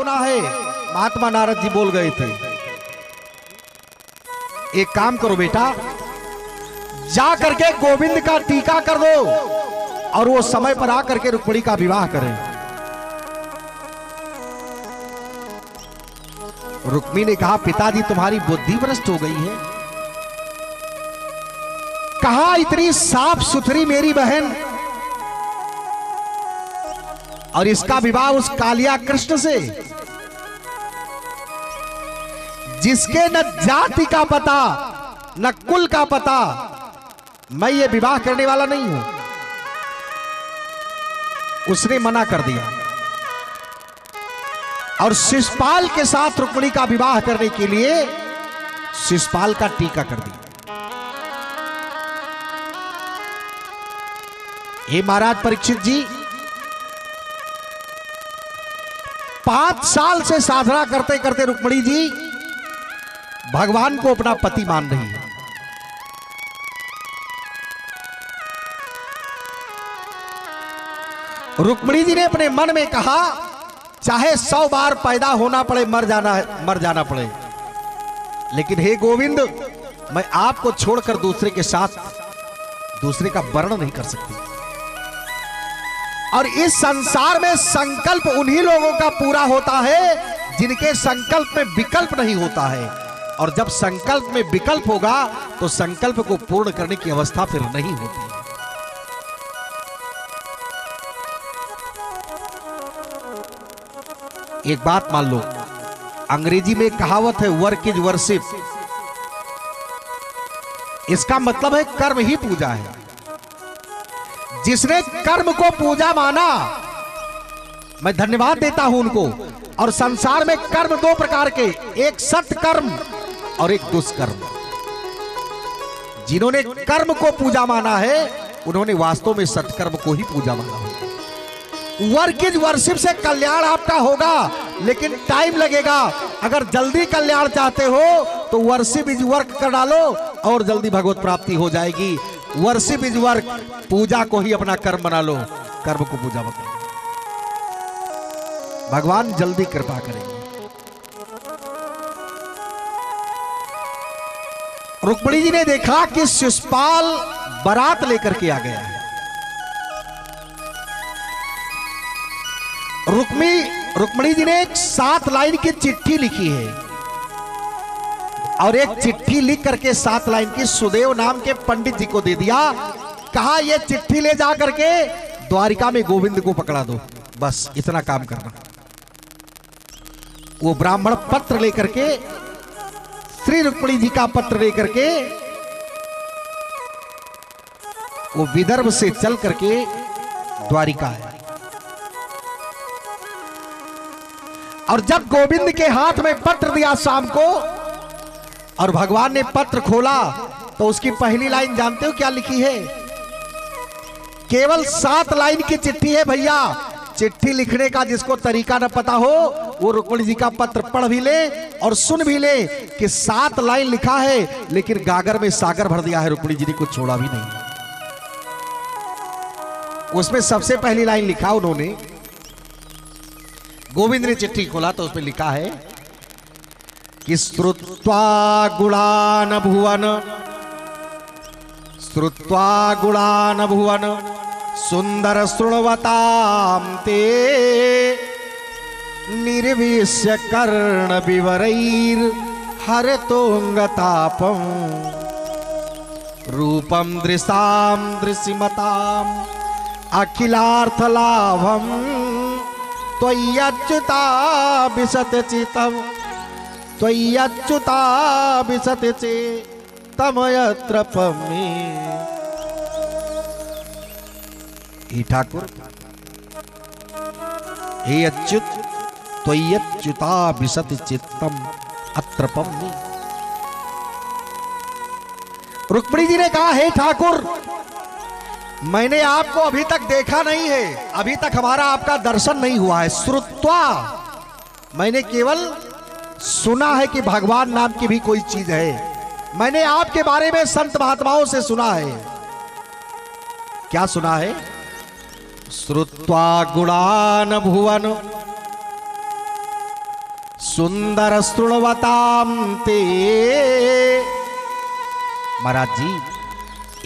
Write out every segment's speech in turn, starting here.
होना है। महात्मा नारद जी बोल गए थे, एक काम करो बेटा, जा करके गोविंद का टीका कर दो और वो समय पर आकर के रुक्मणी का विवाह करें। रुक्मी ने कहा, पिताजी, तुम्हारी बुद्धि भ्रष्ट हो गई है। कहा इतनी साफ़ सुथरी मेरी बहन और इसका विवाह उस कालिया कृष्ण से। जिसके न जाति का पता, न कुल का पता, मैं ये विवाह करने वाला नहीं हूँ। उसने मना कर दिया। और शिषपाल के साथ रुक्मणी का विवाह करने के लिए शिषपाल का टीका कर दिया। हे महाराज परीक्षित जी पाँच साल से साधना करते करते रुक्मणी जी भगवान को अपना पति मान रही है। रुक्मणी जी ने अपने मन में कहा, चाहे सौ बार पैदा होना पड़े, मर जाना है, मर जाना पड़े। लेकिन हे गोविंद, मैं आपको छोड़कर दूसरे के साथ, दूसरे का वर्ण नहीं कर सकती। और इस संसार में संकल्प उन्हीं लोगों का पूरा होता है, जिनके संकल्प में विकल्प नहीं होता है। और जब संकल्प में विकल्प होगा तो संकल्प को पूर्ण करने की अवस्था फिर नहीं होती। एक बात मान लो, अंग्रेज़ी में कहावत है वर्क इज़ वर्शिप इसका मतलब है कर्म ही पूजा है। जिसने कर्म को पूजा माना, मैं धन्यवाद देता हूँ उनको। और संसार में कर्म दो प्रकार के, एक सत कर्म और एक दुष्कर्म। जिन्होंने कर्म को पूजा माना है, उन्होंने वास्तव में सत्कर्म को ही पूजा माना है। वर्क इज़ वर्शिप से कल्याण आपका होगा, लेकिन टाइम लगेगा। अगर जल्दी कल्याण चाहते हो तो वर्शिप इज़ वर्क कर डालो, और जल्दी भगवत प्राप्ति हो जाएगी। वर्शिप इज़ वर्क पूजा को ही अपना कर्म बना लो। कर्म को पूजा मत भगवान जल्दी कृपा करेंगे। रुक्मणी जी ने देखा कि शिषपाल बारात लेकर के आ गया है। रुक्मी रुक्मणी जी ने एक सात लाइन की चिट्ठी लिखी है। और एक चिट्ठी लिख करके सात लाइन की, सुदेव नाम के पंडित जी को दे दिया। कहा यह चिट्ठी ले जा करके द्वारिका में गोविंद को पकड़ा दो। बस, इतना काम करना। वो ब्राह्मण पत्र लेकर के श्री रुक्मणी जी का पत्र लेकर के वो विदर्भ से चल करके द्वारिका है और जब गोविंद के हाथ में पत्र दिया शाम को और भगवान ने पत्र खोला तो उसकी पहली लाइन जानते हो क्या लिखी है? केवल सात लाइन की चिट्ठी है भैया। चिट्ठी लिखने का जिसको तरीका न पता हो, वो रुक्मणी जी का पत्र पढ़ भी ले और सुन भी ले कि सात लाइन लिखा है, लेकिन गागर में सागर भर दिया है, रुक्मणी जी ने कुछ छोड़ा भी नहीं। उसमें सबसे पहली लाइन लिखा उन्होंने। गोविंद ने चिट्ठी खोला तो उसमें लिखा है कि श्रुत्वा गुणान भुवन श्रुत्वा गुणान भुवन सुंदर शृणवताम ते। निर्विश्य कर्ण विवरैर हर तोंगतापम रूपम दृशाम दृशिमताम अखिलार्थ लाभम त्वय्यच्युता विशत चितम त्वय्यच्युता विशत चे तमयत्र हे ठाकुर, हे अच्युत त्वय्यच्युता विशत चित्तम अत्र पम्मी रुक्मणी जी ने कहा, हे ठाकुर, मैंने आपको अभी तक देखा नहीं है। अभी तक हमारा आपका दर्शन नहीं हुआ है। श्रुत्वा, मैंने केवल सुना है कि भगवान नाम की भी कोई चीज़ है। मैंने आपके बारे में संत महात्माओं से सुना है। क्या सुना है? श्रुत्वा गुणान भुवन। सुंदर स्तृणवताम ते। महाराज जी,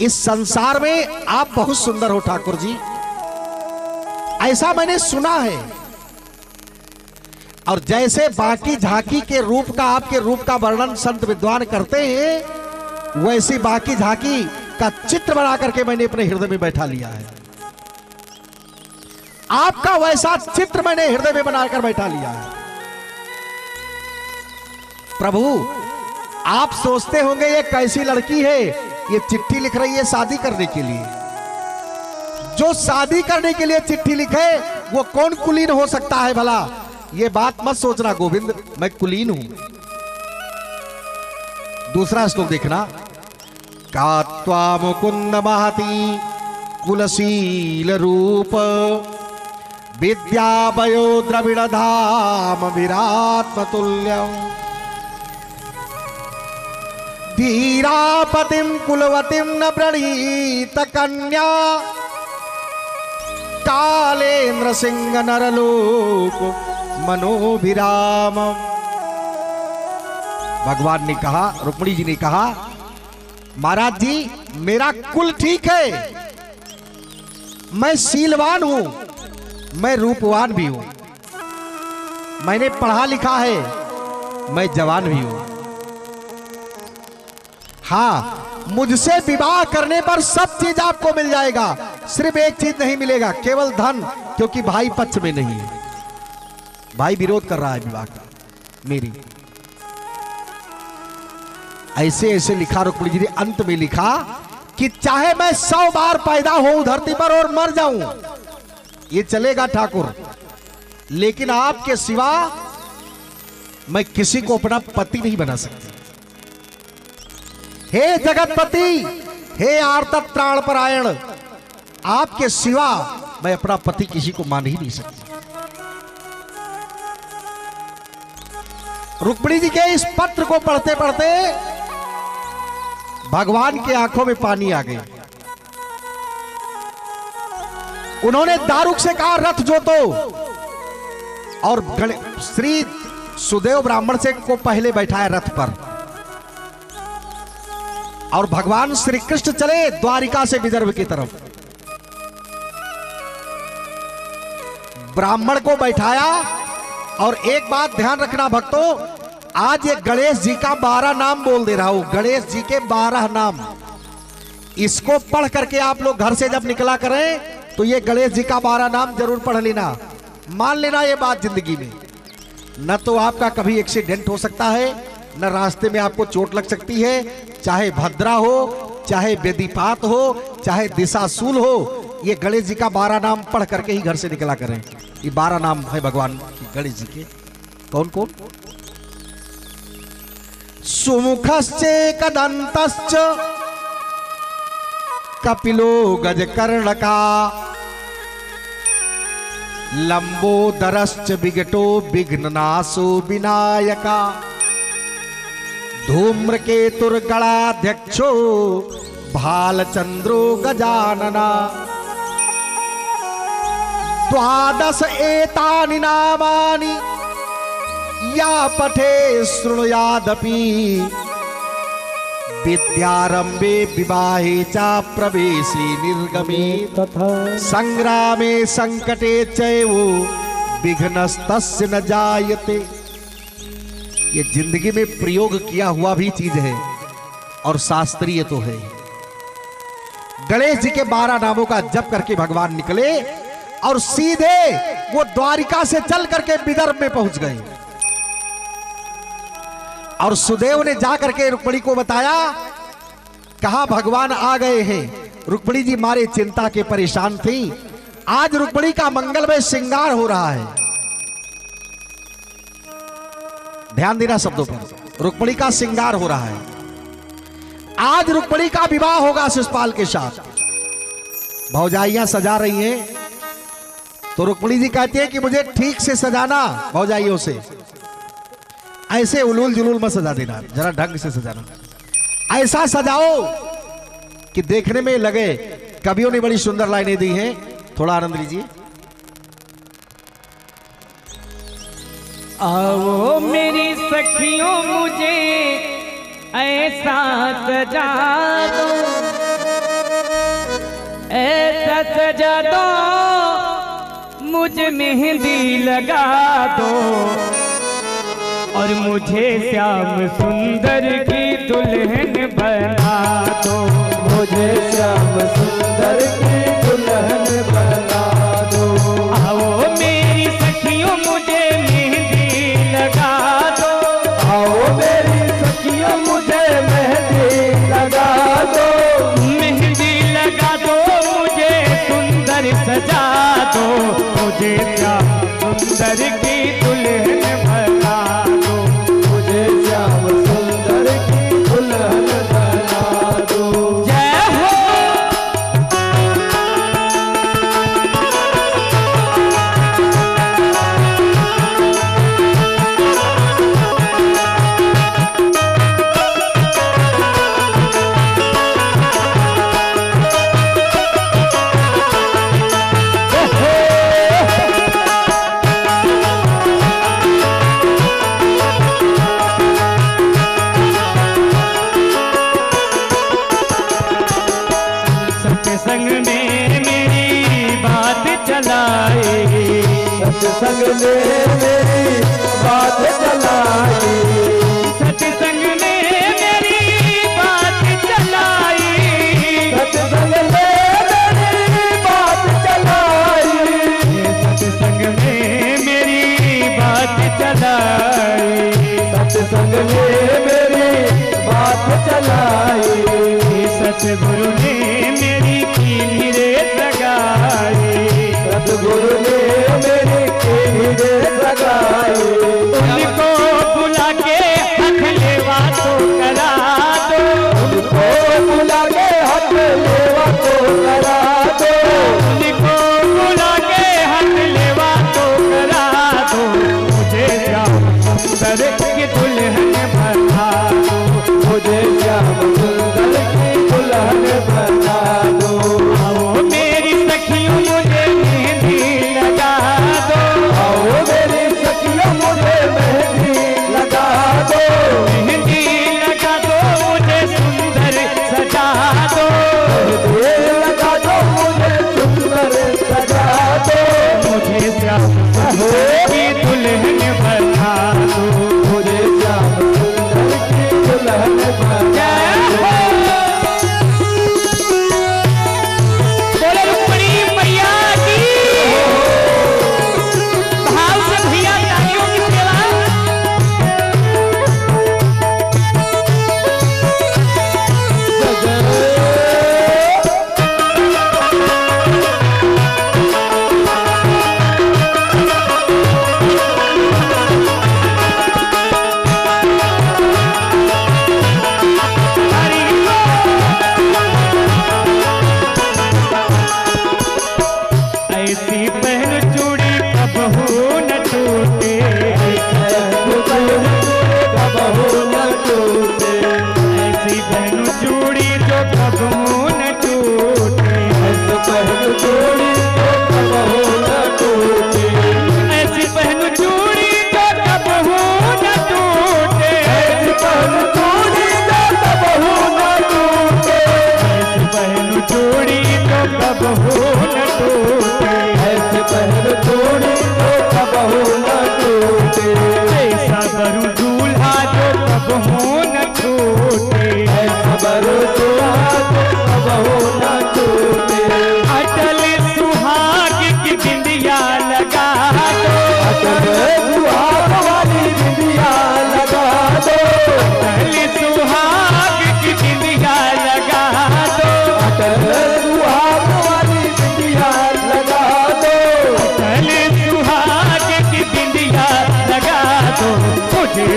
इस संसार में आप बहुत सुंदर हो, ठाकुर जी। ऐसा मैंने सुना है। और जैसे बाकी झांकी के रूप का आपके रूप का वर्णन संत विद्वान करते हैं, वैसी बाकी झांकी का चित्र बना करके मैंने अपने हृदय में बैठा लिया है। आपका वैसा चित्र मैंने हृदय में बनाकर बैठा लिया है। प्रभु, आप सोचते होंगे ये कैसी लड़की है, ये चिट्ठी लिख रही है शादी करने के लिए। जो शादी करने के लिए चिट्ठी लिखे, वो कौन कुलीन हो सकता है भला? ये बात मत सोचना गोविंद, मैं कुलीन हूँ। दूसरा श्लोक देखना। कात्वा मुकुंद महती कुलशील रूप। विद्यावयो द्रविड़ धाम विरात्म तुल्यम धीरापतिम कुलवतीम न प्रणीत कन्या। कालेन्द्र सिंह नरलोक। मनोभिराम भगवान ने कहा, रुक्मणी जी ने कहा, महाराज जी, मेरा कुल ठीक है। मैं शीलवान हूँ। मैं रूपवान भी हूँ। मैंने पढ़ा लिखा है। मैं जवान भी हूँ। हाँ मुझसे विवाह करने पर सब चीज़ आपको मिल जाएगा। सिर्फ़ एक चीज़ नहीं मिलेगा, केवल धन, क्योंकि भाई पक्ष में नहीं है। भाई विरोध कर रहा है विवाह का। मेरी। ऐसे ऐसे लिखा रुक्मणी जी ने अंत में लिखा कि चाहे मैं सौ बार पैदा हो धरती पर और मर जाऊँ, ये चलेगा ठाकुर। लेकिन आपके सिवा मैं किसी को अपना पति नहीं बना सकती। हे जगतपति, हे आर्त प्राण परायण, आपके सिवा मैं अपना पति किसी को मान ही नहीं सकती। रुक्मणी जी के इस पत्र को पढ़ते पढ़ते भगवान की आँखों में पानी आ गया उन्होंने दारुक से कहा, रथ जोतो। और श्री सुदेव ब्राह्मण से को पहले बैठाया रथ पर। और भगवान श्री कृष्ण चले द्वारिका से विदर्भ की तरफ़। ब्राह्मण को बैठाया और एक बात ध्यान रखना भक्तों आज ये गणेश जी का बारह नाम बोल दे रहा हूँ। गणेश जी के बारह नाम। इसको पढ़ करके आप लोग घर से जब निकला करें तो ये गणेश जी का बारह नाम ज़रूर पढ़ लेना। मान लेना ये बात ज़िंदगी में। न तो आपका कभी एक्सीडेंट हो सकता है, न रास्ते में आपको चोट लग सकती है। चाहे भद्रा हो, चाहे बेदीपात हो, चाहे दिशाशूल हो, ये गणेश जी का बारह नाम पढ़ करके ही घर से निकला करें। ये बारह नाम है भगवान गणेश जी के। कौन कौन? सुमुखश्चे कदंतश्च कपिलो गजकर्णका। लंबोदरश्च विघटो विघ्ननाशो विनायका। धूम्रकेतुर्गणाध्यक्षो भालचंद्रो गजानना। द्वादश एतानि नामानि या पठे शृणुयादपि। विद्यारंभे विवाहे चा प्रवेशे निर्गमे। तथा संग्रामे संकटे चैवो विघ्नस्तस्य न जायते। ये ज़िंदगी में प्रयोग किया हुआ भी चीज़ है और शास्त्रीय तो है। गणेश जी के बारह नामों का जप करके भगवान निकले और सीधे वो द्वारिका से चल करके विदर्भ में पहुँच गए। और सुदेव ने जाकर के रुक्मणी को बताया, कहा, भगवान आ गए हैं। रुक्मणी जी मारे चिंता के परेशान थी। आज रुक्मणी का मंगलमय श्रृंगार हो रहा है। ध्यान देना शब्दों पर। रुक्मणी का श्रृंगार हो रहा है। आज रुक्मणी का विवाह होगा शिषपाल के साथ। भौजाइयाँ सजा रही हैं। तो रुक्मणी जी कहती है कि मुझे ठीक से सजाना, भौजाइयों से। ऐसे उलूल जुलूल मत सजा देना, जरा ढंग से सजाना। ऐसा सजाओ कि देखने में लगे, कवियों ने बड़ी सुंदर लाइनें दी हैं। थोड़ा आनंद लीजिए। आओ मेरी सखियों, मुझे ऐसा सजा दो। ऐसा सजा दो, मुझे मेहंदी लगा दो। और मुझे श्याम सुंदर की दुल्हन बना दो। मुझे श्याम सुंदर की दुल्हन बना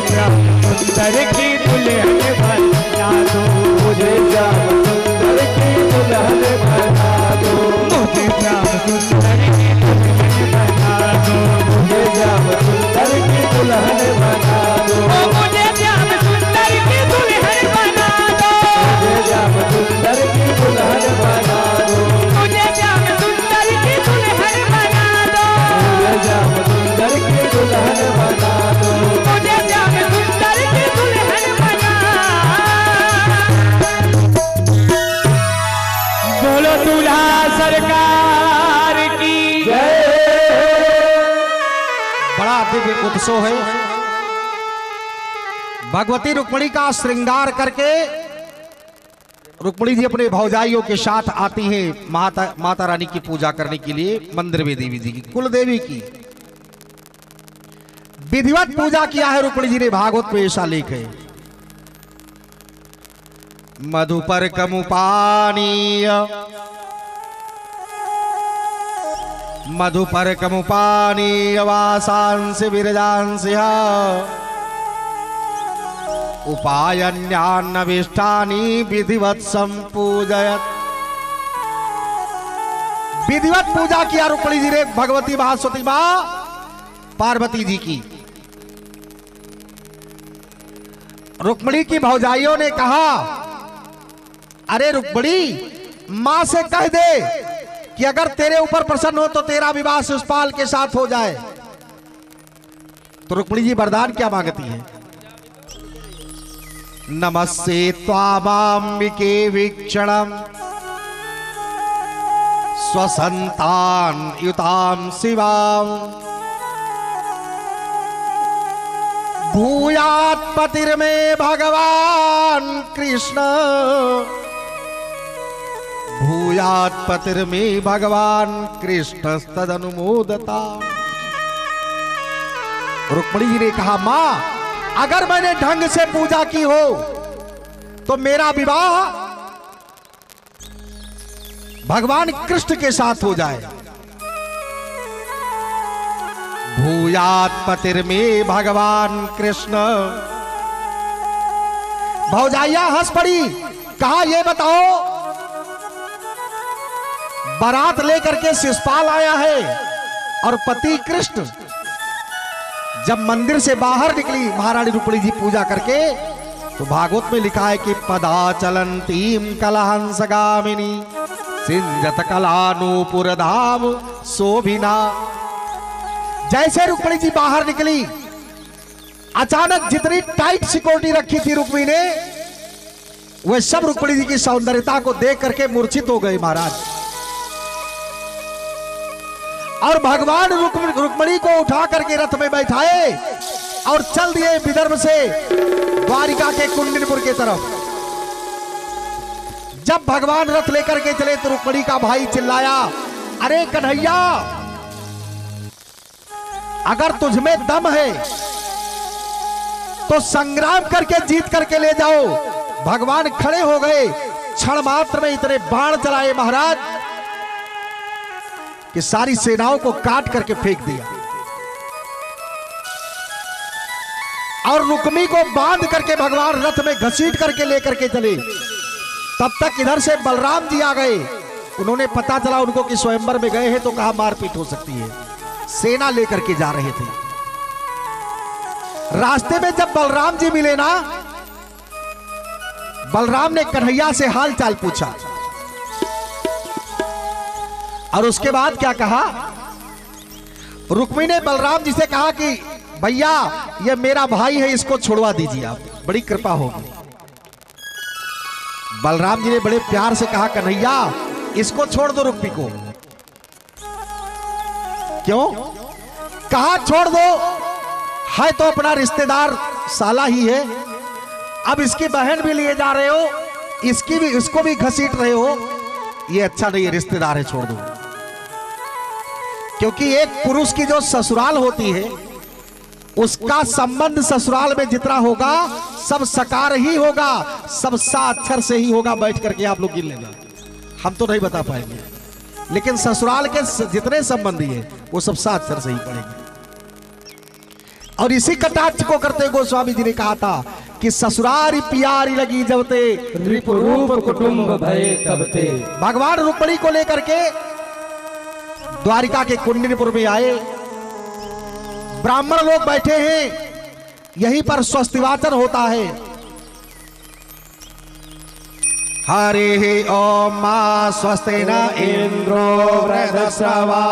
श्याम सुंदर की दुल्हन बना दो। मुझे श्याम सुंदर की दुल्हन बना दो। मुझे श्याम सुंदर की दुल्हन बना दो। मुझे श्याम सुंदर की दुल्हन बना दो। मुझे श्याम सुंदर की दुल्हन बना दो। मुझे श्याम सुंदर की दुल्हन बना दो। मुझे श्याम सुंदर की दुल्हन बना दो। मुझे श्याम सुंदर की दुल्हन बना दूल्हा सरकार की। बड़ा दिव्य उत्सव है। भगवती रुक्मणी का श्रृंगार करके रुक्मणी जी अपने भौजाइयों के साथ आती हैं माता माता रानी की पूजा करने के लिए मंदिर में देवी जी की कुल देवी की। विधिवत पूजा किया है रुक्मणी जी ने, भागवत में ऐसा लेख है। मधुपर कमुपानीय मधुपर कमुपानीय वासांस विरजांस्य उपायन्यान्नविष्टानि विधिवत संपूजयत विधिवत पूजा किया रुक्मणी जी ने भगवती महासती माँ, पार्वती जी की। रुक्मणी की भौजाइयों ने कहा, अरे रुक्मणी, माँ से कह दे कि अगर तेरे ऊपर प्रसन्न हो तो तेरा विवाह शिषपाल के साथ हो जाए। तो रुक्मणी जी, वरदान क्या मांगती है? नमस्ते त्वामाम्बिके वीक्षणम। स्वसंतान युताम शिवाम। भूयात पतिर्मे भगवान कृष्ण। भूयात पतिर्मे भगवान कृष्ण तदनुमोदता रुक्मणी जी ने कहा, माँ, अगर मैंने ढंग से पूजा की हो तो मेरा विवाह भगवान कृष्ण के साथ हो जाए। भूयात पतिर्मे भगवान कृष्ण। भौजाइया, हंस पड़ी। कहा, ये बताओ बारात लेकर के शिषपाल आया है और पति कृष्ण जब मंदिर से बाहर निकली, महारानी रुक्मणी जी पूजा करके तो भागवत में लिखा है कि पदा चलंतीम कलहंस गामिनी, सिंजत कलानुपुर धाम शोभिना। जैसे रुक्मणी जी बाहर निकली, अचानक जितनी टाइट सिक्योरिटी रखी थी रुक्मी ने वह सब रुक्मणी जी की सौंदर्यता को देख करके मूर्छित हो गए महाराज। और भगवान रुक्म- रुक्मणी को उठा करके रथ में बैठाए और चल दिए विदर्भ से द्वारिका के कुंडनपुर के तरफ़। जब भगवान रथ लेकर के चले तो रुक्मणी का भाई चिल्लाया, अरे कन्हैया, अगर तुझमें दम है तो संग्राम करके जीत करके ले जाओ। भगवान खड़े हो गए, क्षण मात्र में इतने बाण चलाए महाराज। कि सारी सेनाओं को काट करके फेंक दिया। और रुक्मी को बाँध करके भगवान रथ में घसीट करके लेकर के चले। तब तक इधर से बलराम जी आ गए। उन्होंने पता चला उनको कि स्वयंवर में गए हैं तो कहा मारपीट हो सकती है। सेना लेकर के जा रहे थे। रास्ते में जब बलराम जी मिले ना, बलराम ने कन्हैया से हाल चाल पूछा। और उसके बाद क्या कहा? रुक्मी ने बलराम जी से कहा कि, भैया, ये मेरा भाई है, इसको छोड़वा दीजिए आप। बड़ी कृपा होगी। बलराम जी ने बड़े प्यार से कहा, कन्हैया, इसको छोड़ दो रुक्मी को। क्यों? कहा, छोड़ दो। है तो अपना रिश्तेदार साला ही है। अब इसकी बहन भी लिए जा रहे हो, इसकी भी, इसको भी घसीट रहे हो। ये अच्छा नहीं है, रिश्तेदार है, छोड़ दो। क्योंकि एक पुरुष की जो ससुराल होती है, उसका संबंध ससुराल में जितना होगा, सब सकार ही होगा, सब सा अक्षर से ही होगा, बैठ करके आप लोग गिन लेना। हम तो नहीं बता पाएँगे। लेकिन ससुराल के जितने संबंधी है, वो सब सा अक्षर से ही पड़ेंगे और इसी कटाक्ष को करते गोस्वामी जी ने कहा था कि ससुरारी प्यारी लगी जबते रिप रूप कुटुंब भय तब ते। भगवान रुक्मणी को लेकर के द्वारिका के कुंडनपुर में आए। ब्राह्मण लोग बैठे हैं। यहीं पर स्वस्तिवाचन होता है। हरे ओम मा स्वस्ति न इंद्रो वृधस्रवा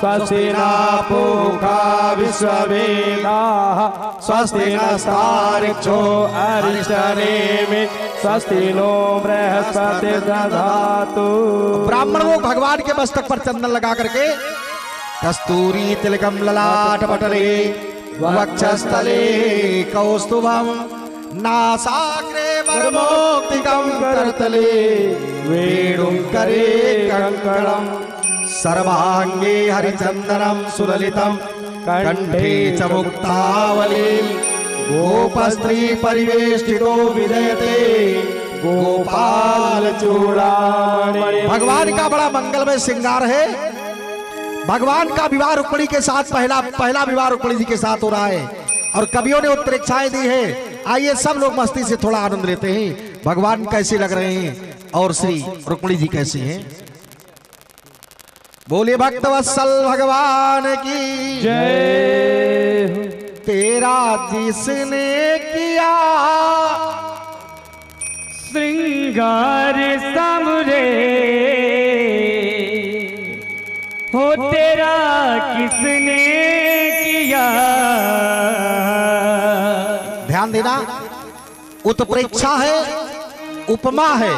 स्वस्ति न पूषा विश्ववेदाः। स्वस्ति नस्तारिक्षो अरिष्टनेमि। स्वस्ति नो बृहस्पति दधातु ब्राह्मण वो भगवान के मस्तक पर चंदन लगा करके कस्तूरी तिलकम ललाट पटले वक्षस्थले कौस्तुभम, नासाग्रे वरमोक्तिकम करतले, वेणुं करे कंकणम सर्वांगे हरिचंदनम सुललितम कंठे च मुक्तावली। गोपस्त्री परिवेष्टितो विजयते। गोपाल चूड़ामणि भगवान का बड़ा मंगलमय श्रृंगार है। भगवान का विवाह रुक्मणी के साथ पहला पहला विवाह रुक्मणी जी के साथ हो रहा है। और कवियों ने उत्प्रेक्षाएँ दी है। आइए सब लोग मस्ती से थोड़ा आनंद लेते हैं। भगवान कैसे लग रहे हैं? और श्री रुक्मणी जी कैसे हैं? बोले भक्त वत्सल भगवान की। जय तेरा जिसने किया। श्रृंगार समरे हो तेरा किसने किया। ध्यान देना उत्प्रेक्षा है उपमा है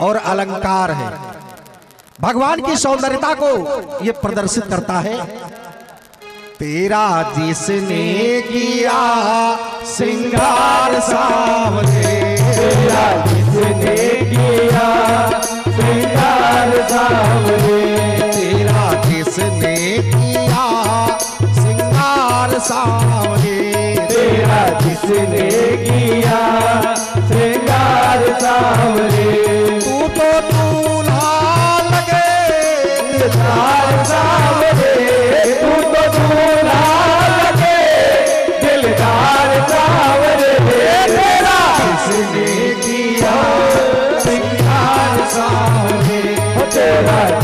और अलंकार है। भगवान की सौंदर्यता को यह प्रदर्शित करता है। तेरा जिसने किया श्रृंगार सावरे तेरा जिसने किया श्रृंगार सावरे तेरा जिसने किया श्रृंगार सावरे तेरा जिसने किया श्रृंगार सावरे किया सिंगार सावरे तेरा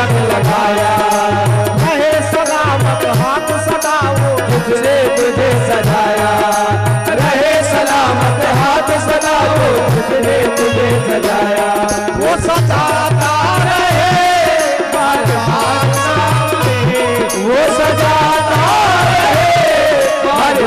तिलक लगाया। रहे सलामत हाथ सदा वो तुझे सजाया। रहे सलामत हाथ सदा तुझने तुझे सजाया। वो सजाता रहे वो सजाता रहे बार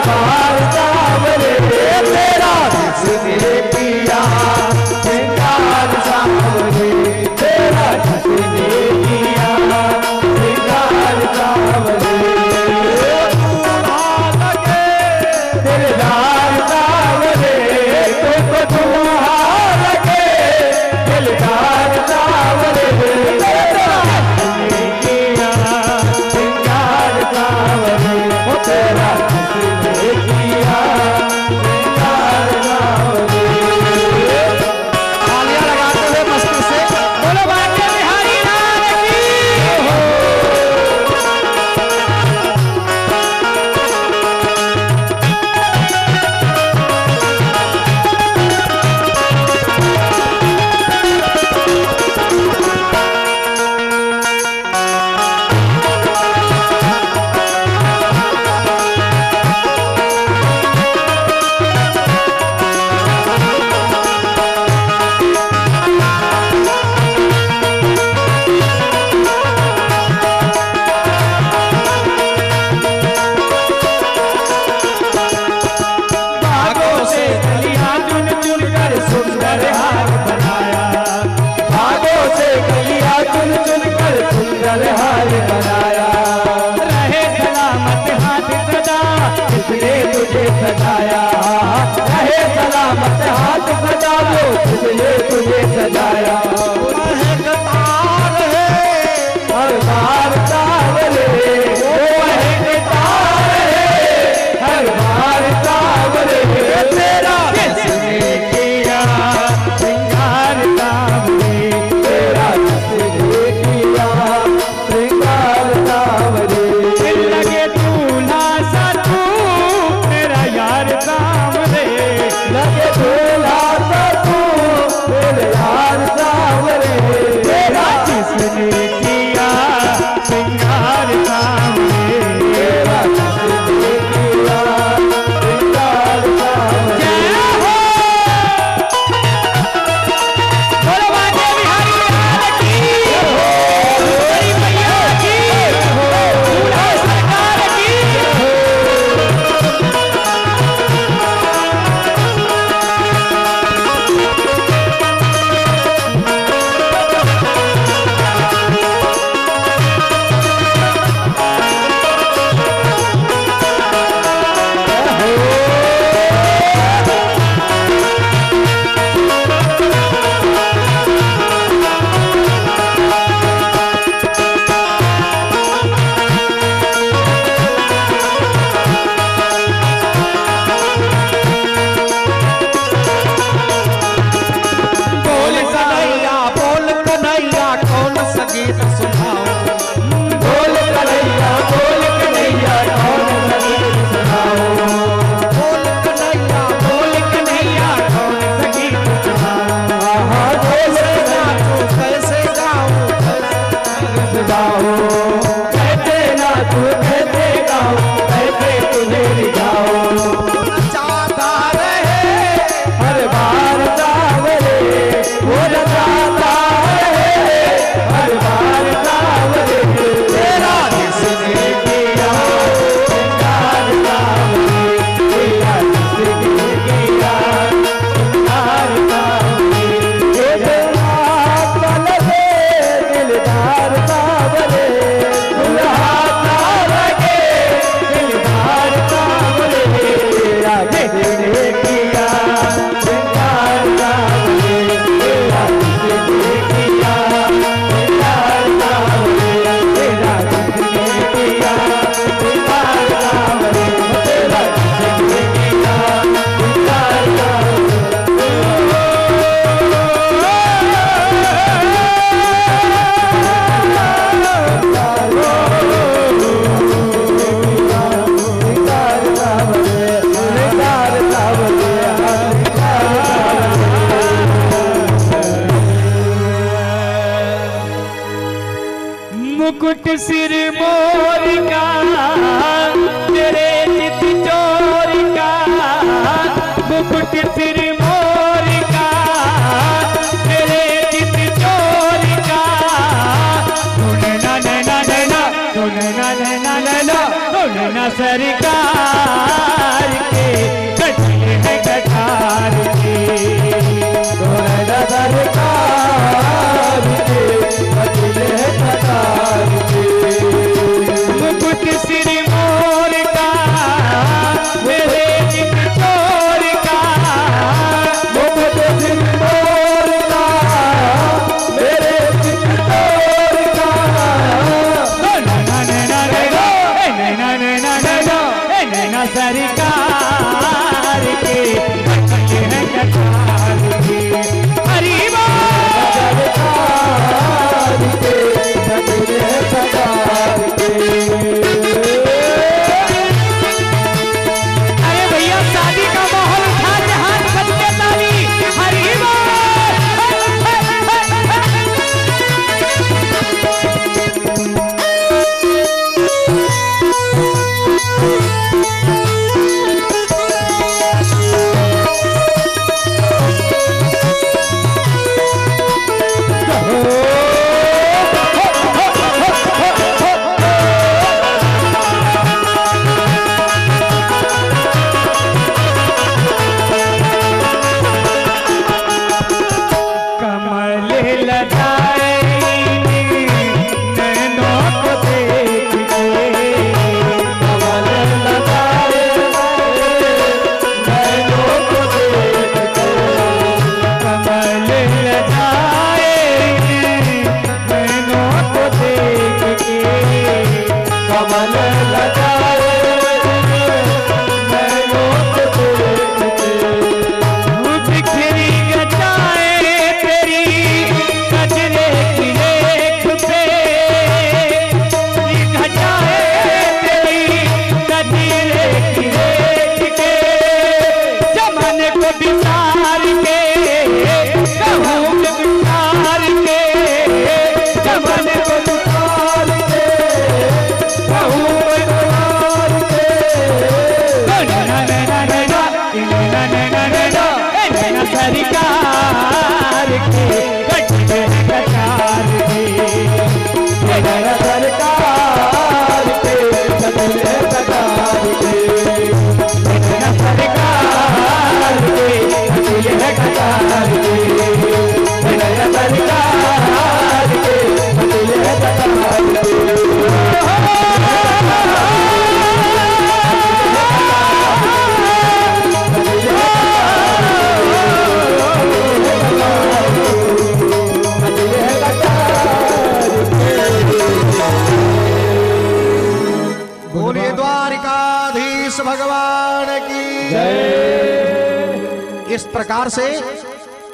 से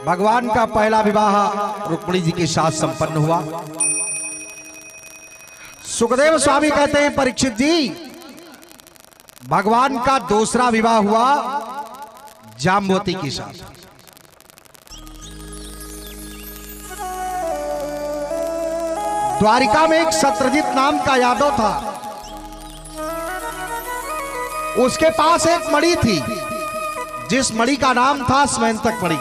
भगवान का पहला विवाह रुक्मणी जी के साथ संपन्न हुआ। सुखदेव स्वामी कहते हैं, परीक्षित जी, भगवान का दूसरा विवाह हुआ जामवती के साथ। द्वारिका में एक सत्रजीत नाम का यादव था। उसके पास एक मणि थी। जिस मणि का नाम था स्वयंतक मणि।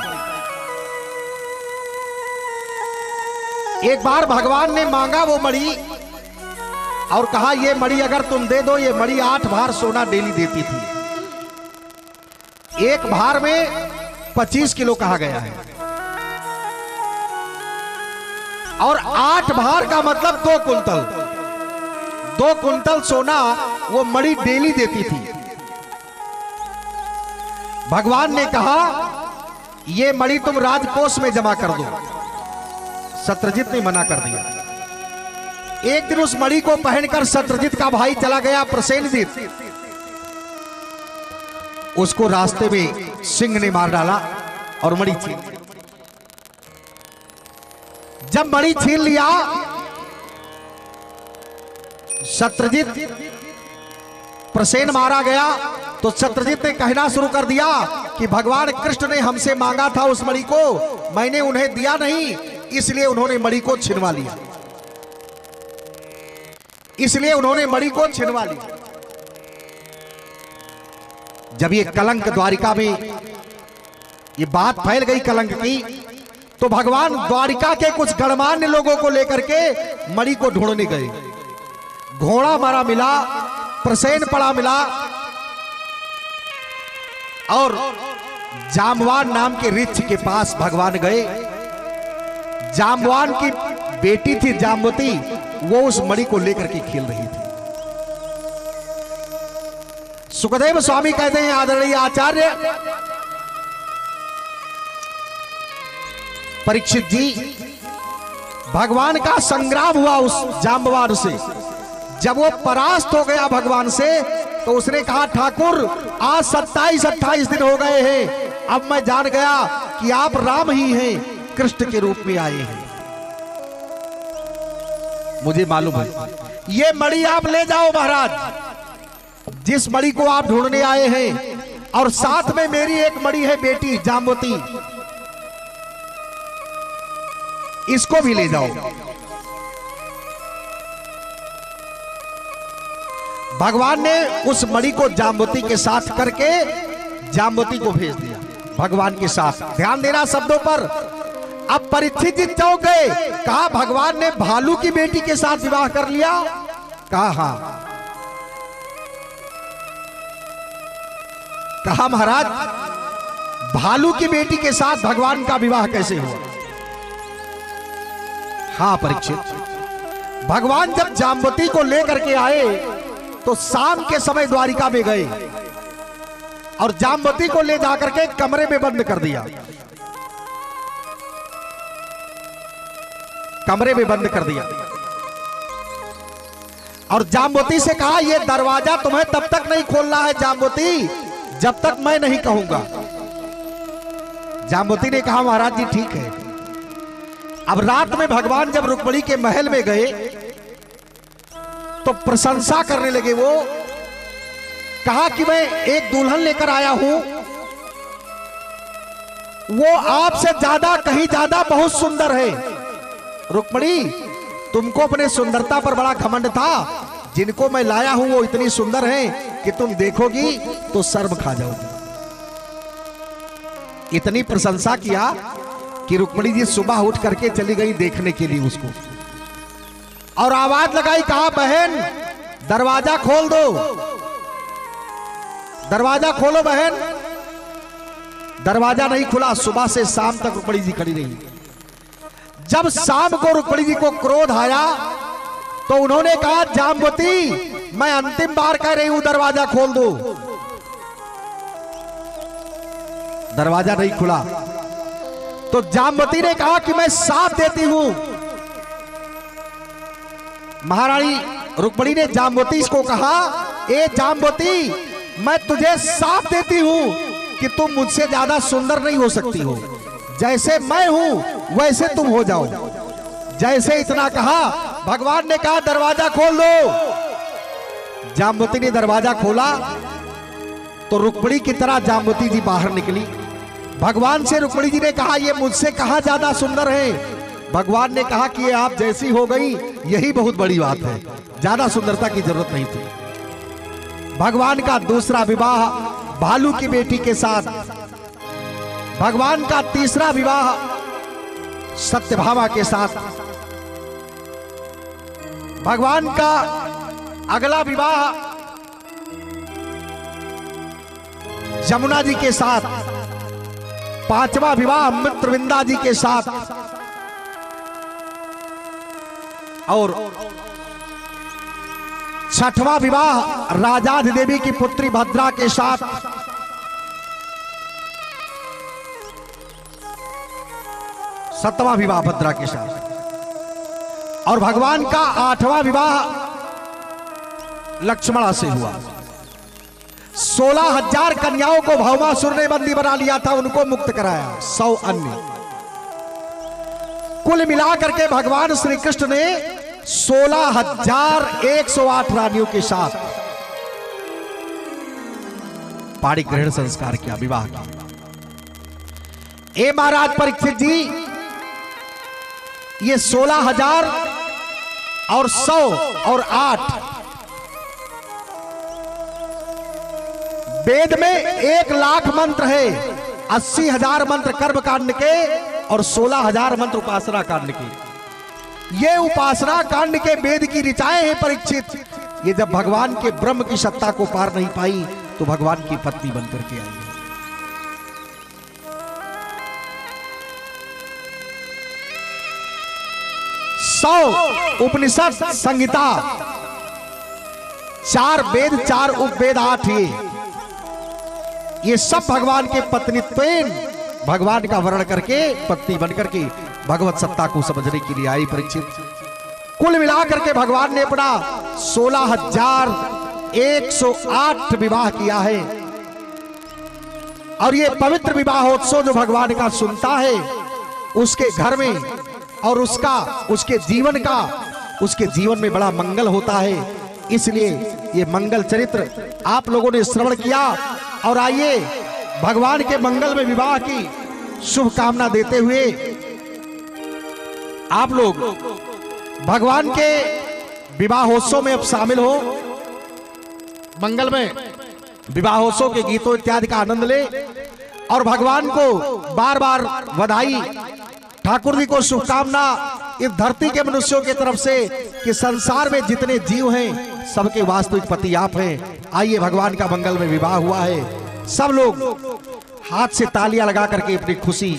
एक बार भगवान ने मांगा वो मणि और कहा, ये मणि अगर तुम दे दो, ये मणि आठ भार सोना डेली देती थी। एक भार में पच्चीस किलो कहा गया है। और आठ भार का मतलब दो कुंतल। दो कुंतल सोना वो मणि डेली देती थी। भगवान ने कहा, ये मणि तुम राजकोष में जमा कर दो। सत्रजीत ने मना कर दिया। एक दिन उस मणि को पहनकर सत्रजीत का भाई चला गया प्रसेनजीत। उसको रास्ते में सिंह ने मार डाला और मणि छीन जब मणि छीन लिया सत्रजीत प्रसेन मारा गया। तो सत्यजीत ने कहना शुरू कर दिया कि भगवान कृष्ण ने हमसे मांगा था उस मणि को। मैंने उन्हें दिया नहीं, इसलिए उन्होंने मणि को छिनवा लिया। इसलिए उन्होंने मणि को छिनवा लिया। जब ये कलंक द्वारिका में ये बात फैल गई कलंक की तो भगवान द्वारिका के कुछ गणमान्य लोगों को लेकर के मणि को ढूँढने गए। घोड़ा मारा मिला प्रसेन पड़ा मिला। और जामवान नाम के रिछ के पास भगवान गए। जामवान की बेटी थी जामवती, वो उस मणि को लेकर के खेल रही थी। सुखदेव स्वामी कहते हैं, आदरणीय आचार्य, परीक्षित जी, भगवान का संग्राम हुआ उस जाम्बवान से। जब वो परास्त हो गया भगवान से तो उसने कहा, ठाकुर, आज सत्ताईस, अट्ठाईस दिन हो गए हैं। अब मैं जान गया कि आप राम ही हैं, कृष्ण के रूप में आए हैं। मुझे मालूम है, ये मड़ी आप ले जाओ महाराज। जिस मड़ी को आप ढूँढने आए हैं, और साथ में मेरी एक मड़ी है बेटी जामवती इसको भी ले जाओ। भगवान ने उस मणि को जामवती के साथ करके जामवती को भेज दिया, भगवान के साथ। ध्यान देना शब्दों पर। अब परीक्षित जी गए। कहा, भगवान ने भालू की बेटी के साथ विवाह कर लिया? कहा हाँ। कहा, महाराज, भालू की बेटी के साथ भगवान का विवाह कैसे हुआ? हाँ परीक्षित भगवान जब जामवती को लेकर के आए तो शाम के समय द्वारिका में गए और जामवती को ले जाकर के कमरे में बंद कर दिया। कमरे में बंद कर दिया। और जामवती से कहा यह दरवाज़ा तुम्हें तब तक नहीं खोलना है जामवती जब तक मैं नहीं कहूँगा। जामवती ने कहा, महाराज जी, ठीक है। अब रात में भगवान जब रुक्मणी के महल में गए तो प्रशंसा करने लगे वो। कहा कि मैं एक दुल्हन लेकर आया हूँ। वो आपसे ज़्यादा, कहीं ज़्यादा बहुत सुंदर है। रुक्मणी, तुमको अपने सुंदरता पर बड़ा घमंड था। जिनको मैं लाया हूँ, वो इतनी सुंदर है कि तुम देखोगी तो सर्व खा जाओगी। इतनी प्रशंसा किया कि रुक्मणी जी सुबह उठ करके चली गई देखने के लिए उसको। और आवाज़ लगाई कहा, बहन, दरवाज़ा खोल दो। दरवाज़ा खोलो, बहन। दरवाज़ा नहीं खुला, सुबह से शाम तक रुकड़ी जी खड़ी रही। जब शाम को रुक्मणी जी को क्रोध आया तो उन्होंने कहा, जामवती, मैं अंतिम बार कह रही हूँ, दरवाज़ा खोल दो। दरवाज़ा नहीं खुला। तो जामवती ने कहा कि मैं साथ देती हूँ। महारानी रुक्मणी ने जामवती को कहा, ए जामवती मैं तुझे साथ देती हूँ कि तुम मुझसे ज़्यादा सुंदर नहीं हो सकती हो। जैसे मैं हूँ, वैसे तुम हो जाओ। जैसे इतना कहा, भगवान ने कहा, दरवाज़ा खोल दो। जामवती ने दरवाज़ा खोला तो रुक्मणी की तरह जामवती जी बाहर निकली। भगवान से रुक्मणी जी ने कहा, ये मुझसे कहा ज़्यादा सुंदर है? भगवान ने कहा कि ये आप जैसी हो गई, यही बहुत बड़ी बात है। ज़्यादा सुंदरता की ज़रूरत नहीं थी। भगवान का दूसरा विवाह भालू की बेटी के साथ। भगवान का तीसरा विवाह सत्यभामा के साथ। भगवान का अगला विवाह जमुना जी के साथ। पांचवा विवाह मित्रविंदा जी के साथ। और छठवा विवाह राजाज देवी की पुत्री भद्रा के साथ। सतवा विवाह भद्रा के साथ। और भगवान का आठवां विवाह लक्ष्मणा से हुआ। सोलह हज़ार कन्याओं को भवासुर ने बंदी बना लिया था, उनको मुक्त कराया। सौ अन्य। कुल मिलाकर के भगवान श्री कृष्ण ने सोलह हज़ार एक सौ आठ रानियों के साथ पाड़ी ग्रहण संस्कार किया, विवाह किया। ए महाराज परीक्षित जी, ये सोलह हज़ार और सौ और आठ वेद में एक लाख मंत्र है, अस्सी हज़ार मंत्र कर्म कांड के और सोलह हज़ार मंत्र उपासना कांड के। ये उपासना कांड के वेद की ऋचाएँ हैं परीक्षित। ये जब भगवान के ब्रह्म की सत्ता को पार नहीं पाई तो भगवान की पत्नी बनकर के आई। सौ उपनिषद संहिता। चार वेद, चार उपवेद आठ ये ये सब भगवान के पत्नी भगवान का वर्ण करके पत्नी बनकर के भगवत सत्ता को समझने के लिए आई परीक्षित। कुल मिलाकर के भगवान ने अपना सोलह हज़ार एक सौ आठ विवाह किया है। और ये पवित्र विवाहोत्सव जो भगवान का सुनता है, उसके घर में और उसका, उसके जीवन का, उसके जीवन में बड़ा मंगल होता है। इसलिए ये मंगल चरित्र आप लोगों ने श्रवण किया और आइए, भगवान के मंगल में विवाह की शुभकामना देते हुए आप लोग भगवान के विवाहोत्सव में अब शामिल हो। मंगल में विवाहोत्सव के गीतों इत्यादि का आनंद ले और भगवान को बार बार बधाई। ठाकुर जी को शुभकामना इस धरती के मनुष्यों की तरफ़ से कि संसार में जितने जीव हैं, सबके वास्तविक पति आप हैं। आइए, भगवान का मंगल में विवाह हुआ है। सब लोग हाथ से तालियाँ लगा करके अपनी खुशी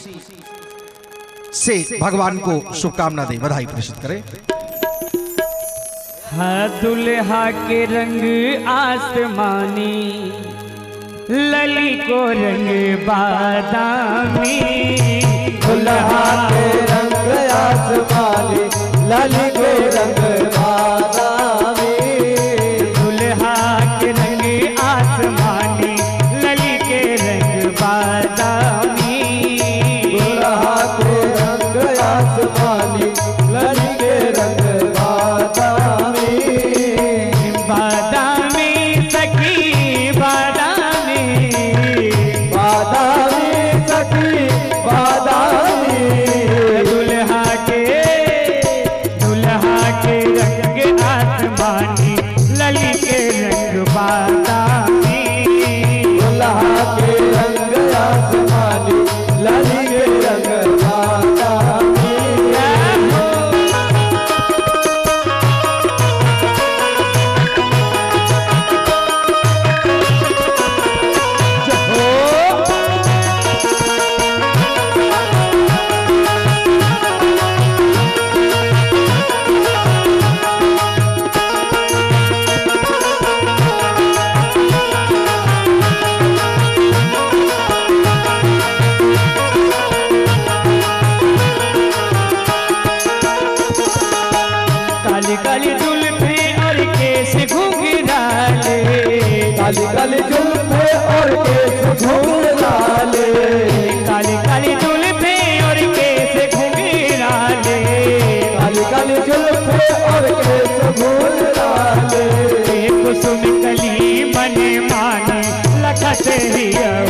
से भगवान को शुभकामना दे। बधाई प्रेषित करें। हाँ दुल्हा के रंग आसमानी लली को रंग बादामी। दुल्हा के रंग आसमानी लाली को रंग बादामी। कुसुम कली मन लख लखत ही।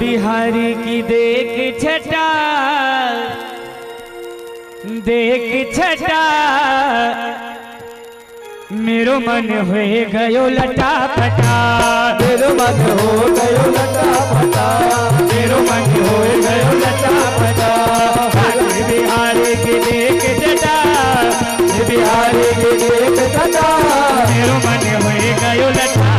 बिहारी की देख छटा देख छटा मेरो मन हो गयो लटा पटा मेरो मन हो गयो लटा फटा मेरो मन हो गयो लटा बाकी बिहारी की देख छटा बिहारी की देख कटा मेरो मन हो गयो लटा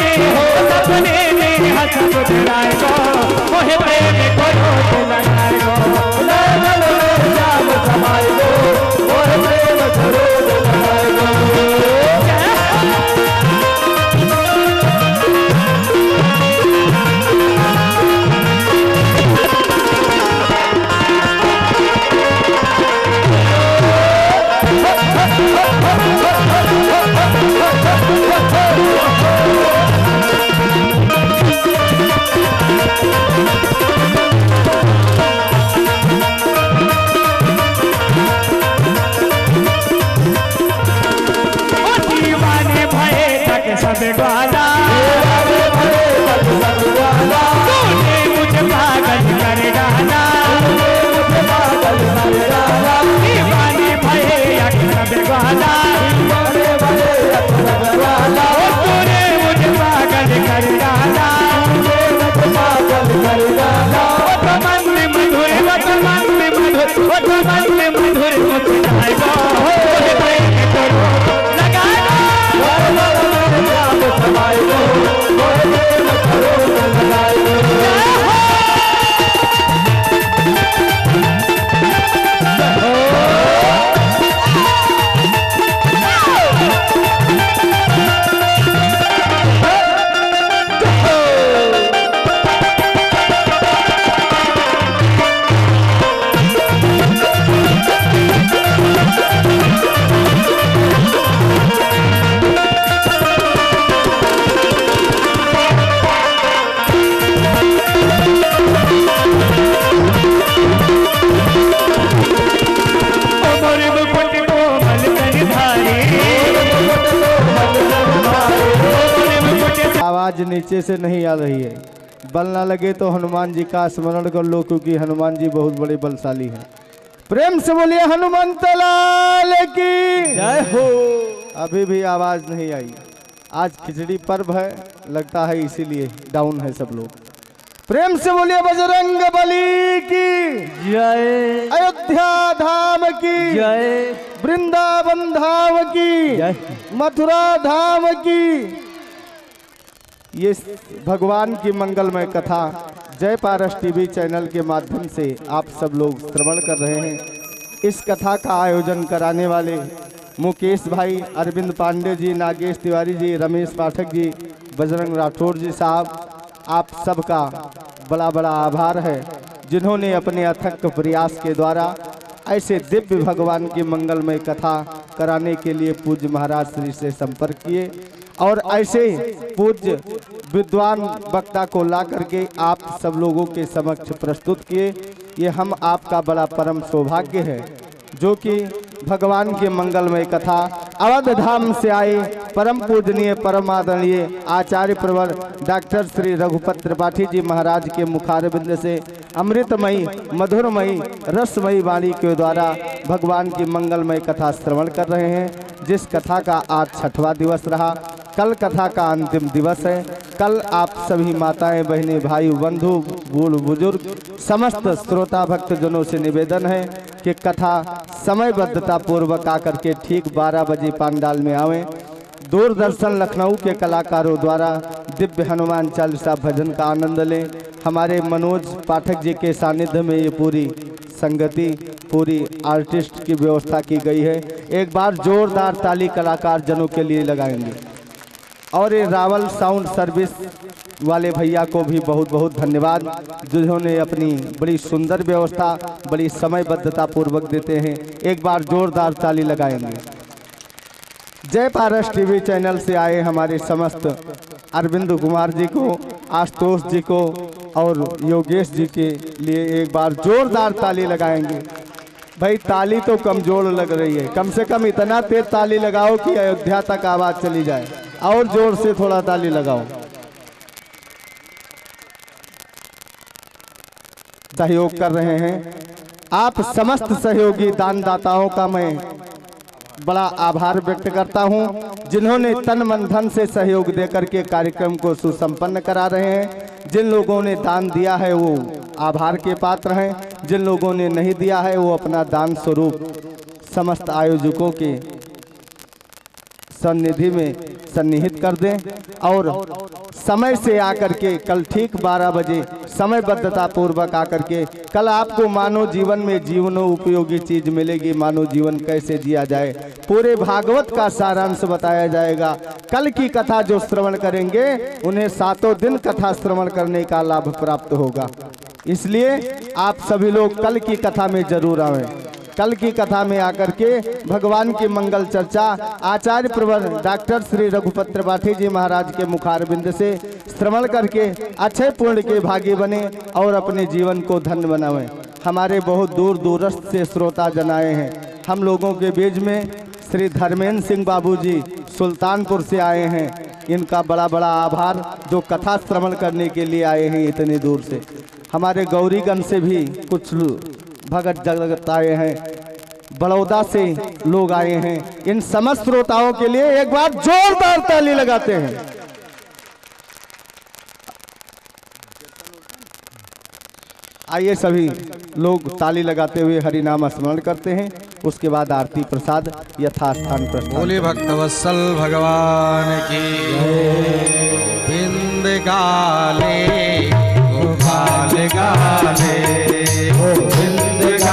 में हो सपने में हंस बुझाए गो मोहे प्रेम को रोक लगाए से नहीं आ रही है। बल ना लगे तो हनुमान जी का स्मरण कर लो क्योंकि हनुमान जी बहुत बड़े बलशाली हैं। प्रेम से बोलिए हनुमंत लाल की। जय हो। अभी भी आवाज़ नहीं आई। आज खिचड़ी पर्व है लगता है इसीलिए डाउन है सब लोग। प्रेम से बोलिए बजरंग बली की। जय। अयोध्या धाम की। जय। वृंदावन धाम की। जय। मथुरा धाम की। ये भगवान की मंगलमय कथा जय पारस टीवी चैनल के माध्यम से आप सब लोग श्रवण कर रहे हैं। इस कथा का आयोजन कराने वाले मुकेश भाई, अरविंद पांडे जी, नागेश तिवारी जी, रमेश पाठक जी, बजरंग राठौर जी साहब, आप सबका बड़ा बड़ा आभार है, जिन्होंने अपने अथक प्रयास के द्वारा ऐसे दिव्य भगवान की मंगलमय कथा कराने के लिए पूज्य महाराज श्री से संपर्क किए। और ऐसे पूज्य विद्वान वक्ता को ला करके आप सब लोगों के समक्ष प्रस्तुत किए। ये हम आपका बड़ा परम सौभाग्य है जो कि भगवान के मंगलमय कथा अवध धाम से आए परम पूजनीय परम आदरणीय आचार्य प्रवर डॉक्टर श्री रघुपत त्रिपाठी जी महाराज के मुखारबिंद से अमृतमयी मधुरमयी रसमयी वाणी के द्वारा भगवान की मंगलमय कथा श्रवण कर रहे हैं जिस कथा का आज छठवा दिवस रहा। कल कथा का अंतिम दिवस है। कल आप सभी माताएँ, बहनें, भाई, बंधु, बूढ़, बुज़ुर्ग, समस्त श्रोता भक्तजनों से निवेदन है कि कथा समयबद्धता पूर्वक आकर के ठीक 12 बजे पांडाल में आवें। दूरदर्शन लखनऊ के कलाकारों द्वारा दिव्य हनुमान चालीसा भजन का आनंद लें। हमारे मनोज पाठक जी के सानिध्य में ये पूरी संगति, पूरी आर्टिस्ट की व्यवस्था की गई है। एक बार जोरदार ताली कलाकार जनों के लिए लगाएँगे। और ये रावल साउंड सर्विस वाले भैया को भी बहुत बहुत धन्यवाद, जिन्होंने अपनी बड़ी सुंदर व्यवस्था, बड़ी समयबद्धता पूर्वक देते हैं। एक बार जोरदार ताली लगाएँगे। जय पारस टीवी चैनल से आए हमारे समस्त अरविंद कुमार जी को, आशुतोष जी को और योगेश जी के लिए एक बार जोरदार ताली लगाएँगे। भाई, ताली तो कमज़ोर लग रही है। कम से कम इतना तेज ताली लगाओ कि अयोध्या तक आवाज़ चली जाए। और ज़ोर से थोड़ा ताली लगाओ। सहयोग कर रहे हैं। आप समस्त सहयोगी दानदाताओं का मैं बड़ा आभार व्यक्त करता हूँ, जिन्होंने तन मन धन से सहयोग देकर के कार्यक्रम को सुसंपन्न करा रहे हैं। जिन लोगों ने दान दिया है वो आभार के पात्र हैं। जिन लोगों ने नहीं दिया है वो अपना दान स्वरूप समस्त आयोजकों के सन्निधि में सन्निहित कर दें और समय से आकर के कल ठीक 12 बजे समयबद्धता पूर्वक आकर के कल आपको मानव जीवन में जीवनो उपयोगी चीज़ मिलेगी। मानव जीवन कैसे जिया जाए? पूरे भागवत का सारांश बताया जाएगा। कल की कथा जो श्रवण करेंगे, उन्हें सातों दिन कथा श्रवण करने का लाभ प्राप्त होगा। इसलिए आप सभी लोग कल की कथा में ज़रूर आवें। कल की कथा में आकर के भगवान की मंगल चर्चा आचार्य प्रवर डॉक्टर श्री रघुपत त्रिपाठी जी महाराज के मुखारबिंद से श्रवण करके अच्छे पूर्ण के भागी बने और अपने जीवन को धन बनावें। हमारे बहुत दूर दूरस्थ से श्रोता जन आए हैं। हम लोगों के बीच में श्री धर्मेंद्र सिंह बाबूजी सुल्तानपुर से आए हैं। इनका बड़ा बड़ा आभार जो कथा श्रवण करने के लिए आए हैं इतनी दूर से। हमारे गौरीगंज से भी कुछ भगत जगत आए हैं। बड़ौदा से लोग आए हैं। इन समस्त श्रोताओं के लिए एक बार जोरदार ताली लगाते हैं। आइए सभी लोग ताली लगाते हुए हरि नाम स्मरण करते हैं। उसके बाद आरती प्रसाद यथास्थान प्रस्थान। बोले भक्तवत्सल भगवान की, बिंद गाले गाले गाले।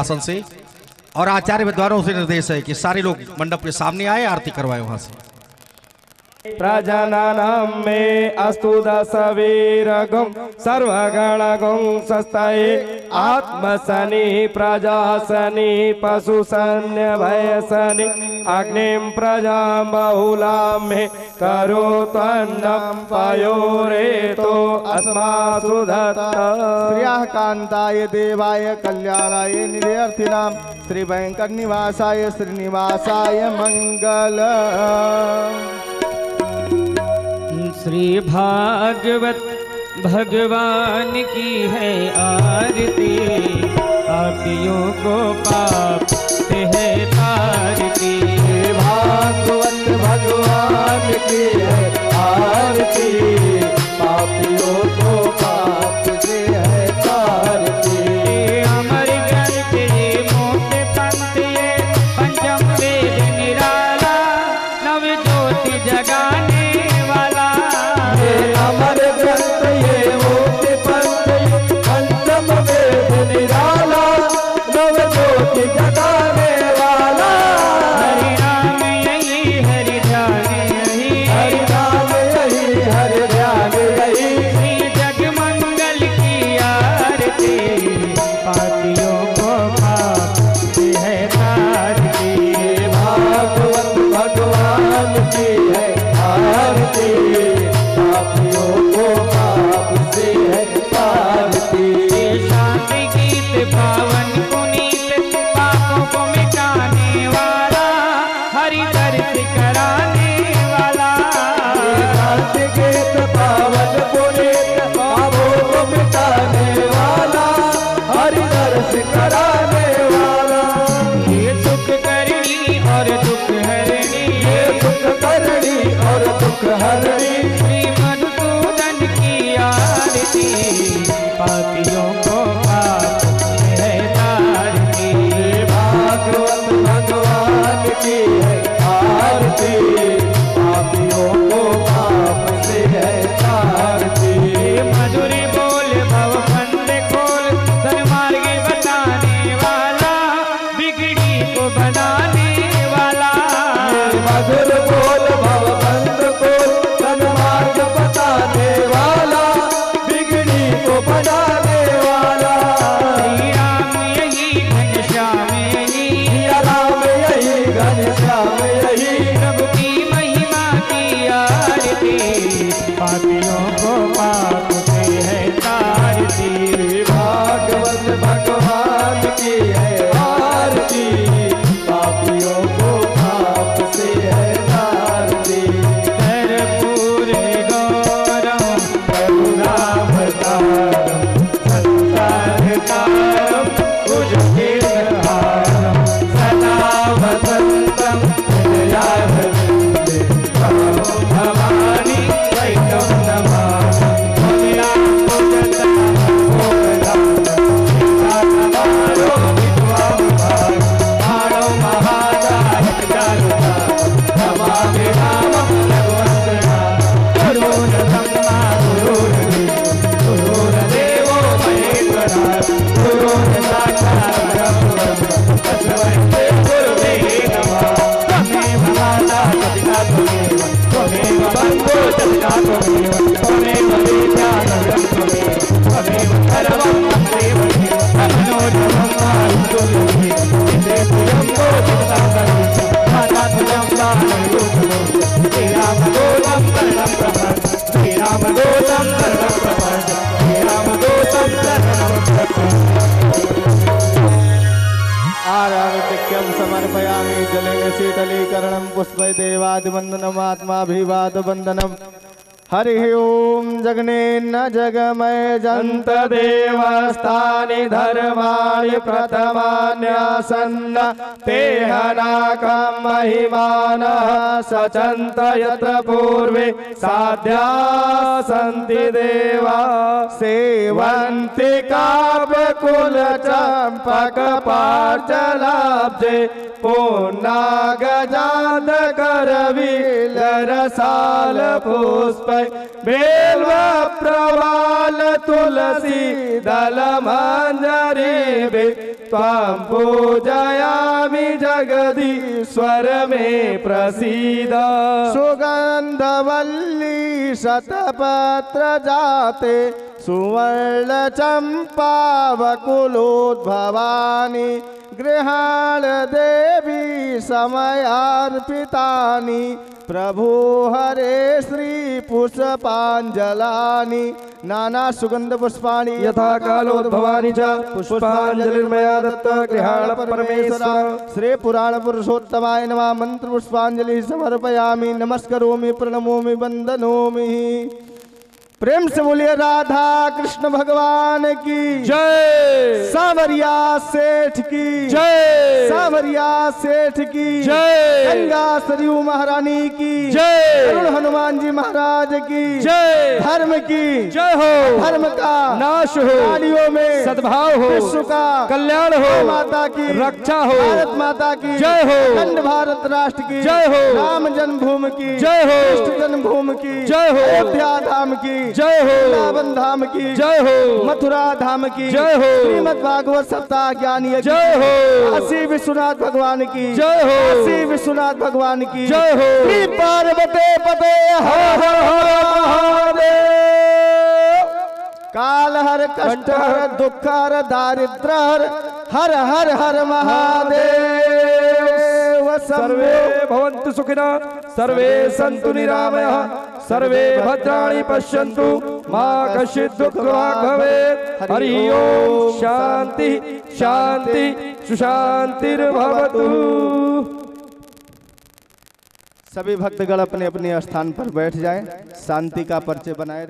आसन से और आचार्य विद्वानों से निर्देश है कि सारे लोग मंडप के सामने आए, आरती करवाए वहाँ से। प्रजननम मे अस्तु दसवीर गुम सर्वगण गुम सस्ताये। सस्ताए प्रजा प्रजासनि पशु सन्य भय सनि अग्निम प्रजा बहुला में तरोत्वन्नं पयोरेतो अस्मासु दत्त श्रियः कान्ताय देवाय कल्याणाय निर्यर्थिनां निवासाय श्रीनिवासाय श्री भागवत भगवान की है आरती। पापियों को पाप है तारती। भागवत भगवान की आरती पापियों को पाप शीतलीकरण पुष्प देवादिवंदनम पुष्पै वंदनम हरि ओम। जगने न जगमय जन्त देवस्थानि धर्माणि प्रथमान्यासन्न ते हनाकं महिमानः सचन्त यत्र पूर्वे साध्या सन्ति देवा। सेवन्ति काव्यकुलचम्पकपार्जलाब्जे पुष्प बेल्व प्रवाल तुलसी दल मंजरी भी ताम पूजयामी जगदीश्वर में प्रसीद। सुगंधवल्ली शतपत्र जाते सुवर्ण चंपा वकुलोद्भवानी गृहाण देवी समयार्पितानि प्रभु हरे श्री पुष्पाञ्जलानि। नाना सुगंध पुष्पाणि यथा कालोद्भवानि च पुष्पाञ्जलिर्मया दत्त गृहाण परमेश्वर। श्री पुराण पुरुषोत्तमाय नमः। मंत्र पुष्पांजलि समर्पयामि नमस्करोमि प्रणमोमि वंदनोमि प्रेम से बोलिए राधा कृष्ण भगवान की। जय। सावरिया सेठ की। जय। सावरिया सेठ की। जय। गंगा सरयू महारानी की। जय। अरुण हनुमान जी महाराज की। जय। धर्म की। जय हो। धर्म का। नाश हो। नारियों में। सद्भाव हो। विश्व का। कल्याण हो। माता की। रक्षा हो। भारत माता की। जय हो। अखंड भारत राष्ट्र की। जय हो। राम जन्मभूमि की। जय हो। कृष्ण जन्मभूमि की। जय हो। अयोध्या धाम की। जय हो। वृंदावन धाम की जय हो। मथुरा धाम की जय हो। श्रीमद भागवत सप्ताह ज्ञानी जय हो। श्री विश्वनाथ भगवान की जय हो। श्री विश्वनाथ भगवान की। जय हो। श्री पार्वती पते हर हर हर महादेव। काल हर कष्ट हर दुख हर दारिद्र हर हर हर हर महादेव सर्वे भवन्तु सुखिनः सर्वे सन्तु निरामयः सर्वे भद्राणि पश्यन्तु। मा कश्चित् दुःखभाग् भवेत्। हरि ओम शान्ति। शान्ति। सुशान्तिर्भवतु। सभी भक्तगण अपने अपने स्थान पर बैठ जाएँ। शांति का परिचय बनाए।